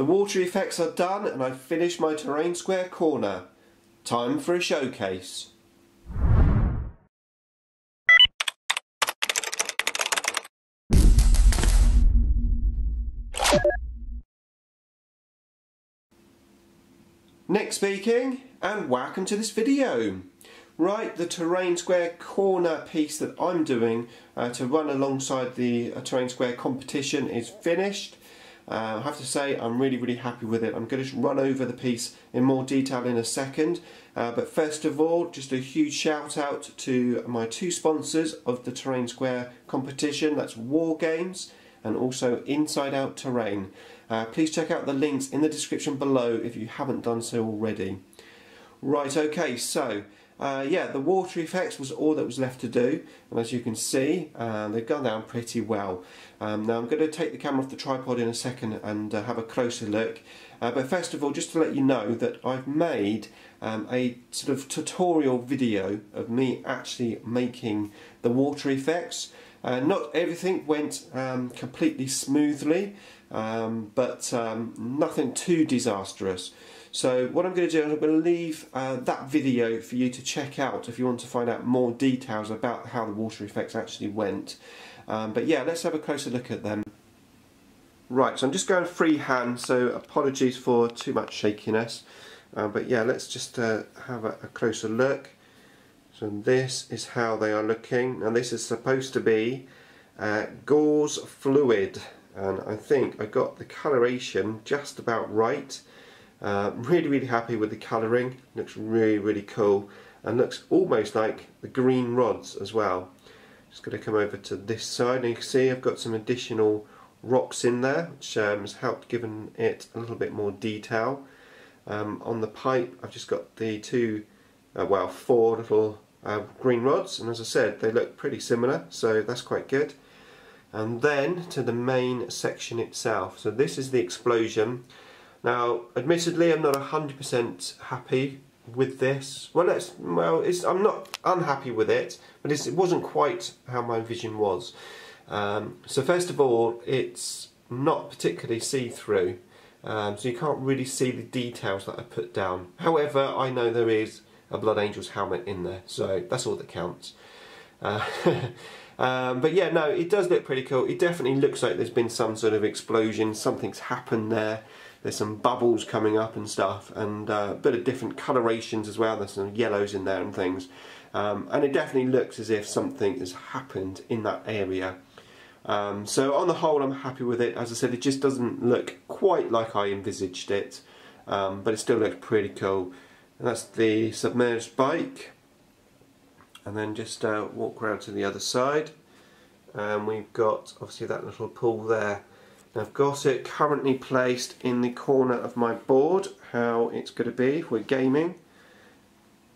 The water effects are done and I've finished my terrain square corner. Time for a showcase. Nick speaking and welcome to this video. Right, the terrain square corner piece that I'm doing uh, to run alongside the uh, terrain square competition is finished. Uh, I have to say I'm really really happy with it. I'm going to run over the piece in more detail in a second uh, but first of all just a huge shout out to my two sponsors of the Terrain Square competition that's War Games and also Inside Out Terrain. Uh, please check out the links in the description below if you haven't done so already. Right okay so uh, yeah, the water effects was all that was left to do, and as you can see, uh, they've gone down pretty well. Um, now I'm going to take the camera off the tripod in a second and uh, have a closer look, uh, but first of all, just to let you know that I've made um, a sort of tutorial video of me actually making the water effects. Uh, not everything went um, completely smoothly, um, but um, nothing too disastrous. So what I'm going to do is I'm going to leave uh, that video for you to check out if you want to find out more details about how the water effects actually went. Um, but yeah, let's have a closer look at them. Right, so I'm just going freehand, so apologies for too much shakiness. Uh, but yeah, let's just uh, have a, a, closer look. So this is how they are looking. and this is supposed to be uh, gauss fluid. And I think I got the coloration just about right. Uh, really, really happy with the colouring. Looks really, really cool. And looks almost like the green rods as well. Just going to come over to this side and you can see I've got some additional rocks in there which um, has helped given it a little bit more detail. Um, on the pipe I've just got the two, uh, well four little uh, green rods and as I said they look pretty similar so that's quite good. And then to the main section itself. So this is the explosion now, admittedly, I'm not 100% happy with this. Well, it's, well, it's, I'm not unhappy with it, but it wasn't quite how my vision was. Um, so first of all, it's not particularly see-through, um, so you can't really see the details that I put down. However, I know there is a Blood Angel's helmet in there, so that's all that counts. Uh, um, but yeah, no, it does look pretty cool. It definitely looks like there's been some sort of explosion, something's happened there. There's some bubbles coming up and stuff and uh, a bit of different colorations as well. There's some yellows in there and things. Um, and it definitely looks as if something has happened in that area. Um, so on the whole I'm happy with it. As I said it just doesn't look quite like I envisaged it. Um, but it still looks pretty cool. And that's the submerged bike and then just uh, walk around to the other side and we've got obviously that little pool there I've got it currently placed in the corner of my board, how it's going to be if we're gaming.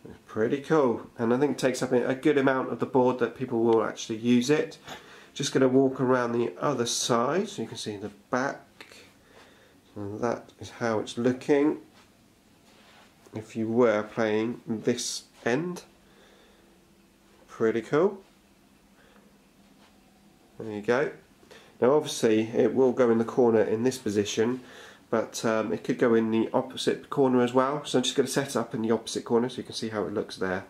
It's pretty cool and I think it takes up a good amount of the board that people will actually use it. Just going to walk around the other side so you can see the back. And that is how it's looking if you were playing this end. Pretty cool. There you go. Now obviously it will go in the corner in this position but um, it could go in the opposite corner as well so I'm just going to set it up in the opposite corner so you can see how it looks there.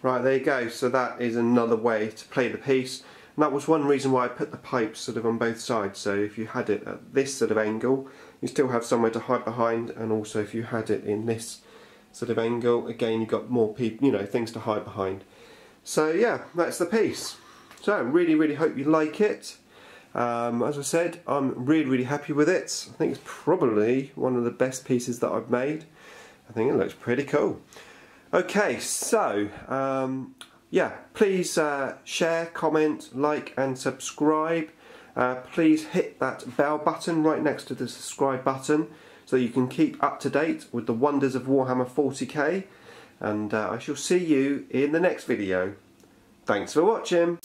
Right there you go so that is another way to play the piece and that was one reason why I put the pipes sort of on both sides so if you had it at this sort of angle you still have somewhere to hide behind and also if you had it in this sort of angle again you've got more people you know things to hide behind so yeah that's the piece so I really, really hope you like it. Um, as I said, I'm really, really happy with it. I think it's probably one of the best pieces that I've made. I think it looks pretty cool. Okay, so um, yeah, please uh, share, comment, like and subscribe. Uh, please hit that bell button right next to the subscribe button so you can keep up to date with the wonders of Warhammer 40k and uh, I shall see you in the next video. Thanks for watching!